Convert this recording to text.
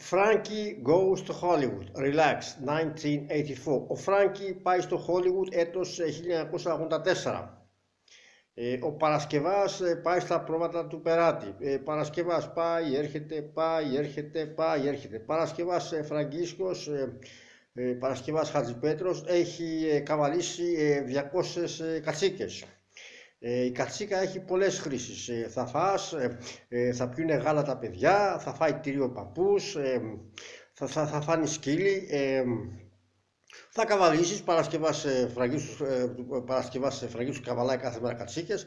Frankie goes to Hollywood. Relax, 1984. Ο Frankie πάει στο Hollywood έτος 1984. Ε, ο Παρασκευάς ε, πάει στα πρόβατα του Περάτη. Ε, Παρασκευάς πάει, έρχεται, πάει, έρχεται, πάει, έρχεται. Παρασκευάς ε, Φραγκίσκος, ε, ε, Παρασκευάς Χατζηπέτρος έχει ε, καβαλήσει 200 κατσίκες. Ε, η κατσίκα έχει πολλές χρήσεις. Ε, θα φας, ε, ε, θα πιούνε γάλα τα παιδιά, θα φάει τυρίο παππούς, θα, θα, θα φάνει σκύλι, θα καβαλήσεις, Παρασκευάς, φραγίσους, Παρασκευάς φραγίσους καβαλάει κάθε μέρα κατσίκες,